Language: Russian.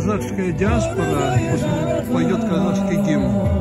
казахская диаспора пойдет казахский гимн.